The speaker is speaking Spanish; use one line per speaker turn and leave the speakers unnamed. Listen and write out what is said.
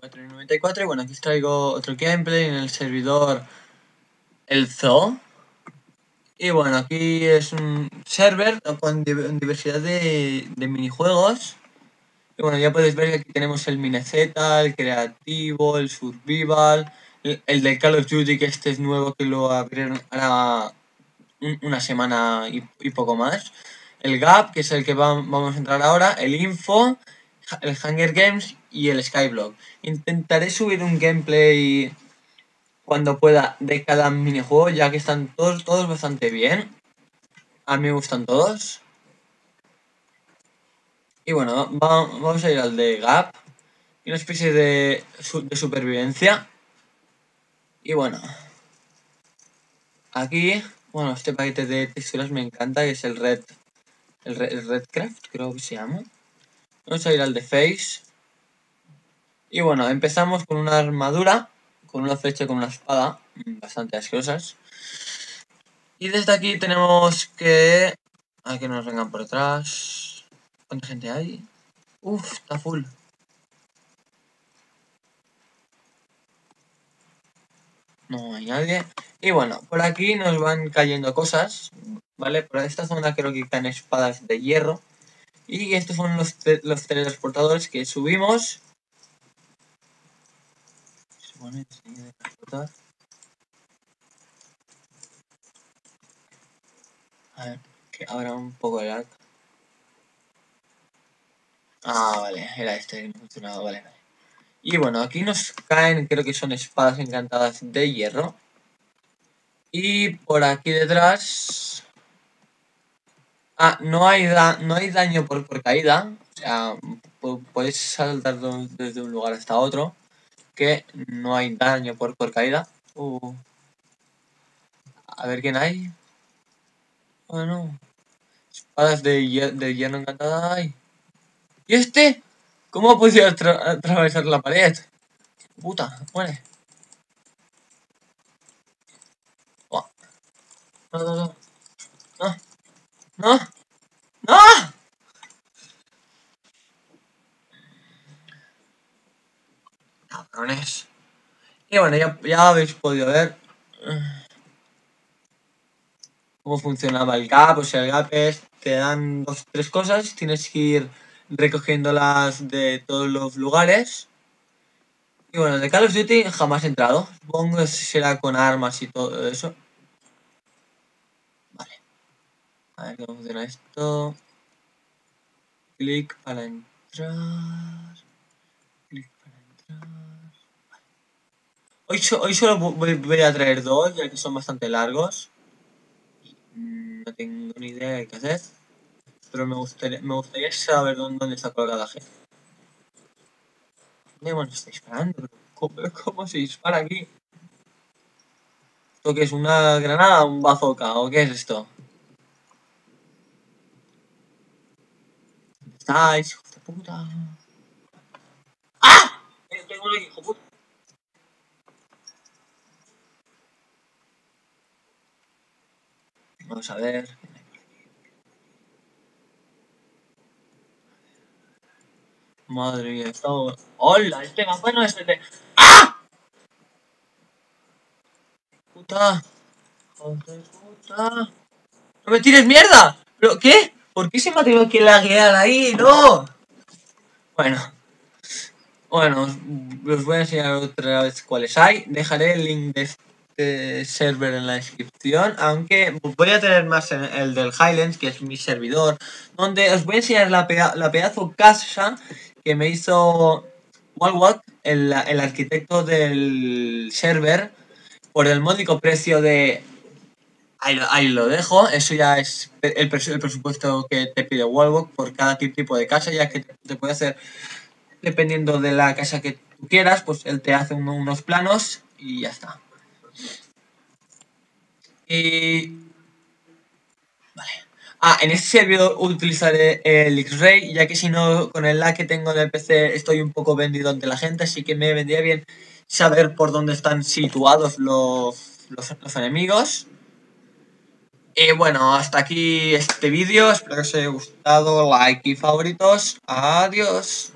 94 y bueno, aquí traigo otro gameplay en el servidor El Zoo. Y bueno, aquí es un server con diversidad de, minijuegos. Y bueno, ya podéis ver que aquí tenemos el Minezeta, el Creativo, el Survival, el, el del Call of Duty, que este es nuevo, que lo abrieron ahora una semana y, poco más. El Gap, que es el que vamos a entrar ahora, el Info, el Hunger Games y el Skyblock. Intentaré subir un gameplay cuando pueda de cada minijuego, ya que están todos, todos bastante bien. A mí me gustan todos. Y bueno, vamos a ir al de Gap. Una especie de, de supervivencia. Y bueno. Aquí, bueno, este paquete de texturas me encanta, que es el Red... El, Red, Redcraft, creo que se llama. Vamos a ir al de Face. Y bueno, empezamos con una armadura, con una flecha y con una espada, bastante asquerosas. Y desde aquí tenemos que... Hay que nos vengan por detrás. ¿Cuánta gente hay? Uf, está full. No hay nadie. Y bueno, por aquí nos van cayendo cosas, ¿vale? Por esta zona creo que están espadas de hierro. Y estos son los, los teletransportadores que subimos a ver, que abra un poco el arco. Ah, vale, era este que no funcionaba, vale, vale. Y bueno, aquí nos caen, creo que son espadas encantadas de hierro. Y por aquí detrás... Ah, no hay, no hay daño por, por caída. O sea, puedes saltar desde un lugar hasta otro que no hay daño por, por caída. Uh. A ver quién hay. Bueno. Espadas de, de hierro encantada hay. ¿Y este? ¿Cómo ha podido atravesar la pared? Puta, muere. No, no. No. No. No. Y bueno, ya, habéis podido ver cómo funcionaba el gap. O sea, el gap es, te dan dos, tres cosas, tienes que ir recogiéndolas de todos los lugares. Y bueno, de Call of Duty jamás he entrado. Supongo que será con armas y todo eso. Vale. A ver cómo funciona esto. Clic para entrar. Clic para entrar. Hoy, solo voy, a traer dos, ya que son bastante largos. No tengo ni idea de qué hacer. Pero me gustaría, me gustaría saber dónde, está colocada la gente. ¿Dónde está disparando? ¿Cómo, ¿Cómo, se dispara aquí? ¿Esto qué es? ¿Una granada un bazooka? ¿O qué es esto? ¿Dónde estáis, hijo de puta? ¡Ah! Tengo un hijo puta. Vamos a ver. Madre mía, estamos... ¡Hola! Este mapa no es el de... ¡Ah! ¡Puta! ¡Joder, puta! ¡No me tires mierda! ¿Pero qué? ¿Por qué se me ha tenido que laguear ahí? ¡No! Bueno. Bueno, os voy a enseñar otra vez cuáles hay. Dejaré el link de este server en la descripción, aunque voy a tener más en el del Highlands, que es mi servidor, donde os voy a enseñar la, la pedazo casa que me hizo Walwack, el, el arquitecto del server, por el módico precio de Ahí, lo dejo, eso ya es el, presupuesto que te pide Wallwalk por cada tipo de casa, ya que te, puede hacer, dependiendo de la casa que tú quieras, pues él te hace unos planos y ya está. Y... Vale. Ah, en este servidor utilizaré el X-Ray, ya que si no, con el lag que tengo en el PC estoy un poco vendido ante la gente, así que me vendría bien saber por dónde están situados los, los, enemigos. Y bueno, hasta aquí este vídeo, espero que os haya gustado, like y favoritos, adiós.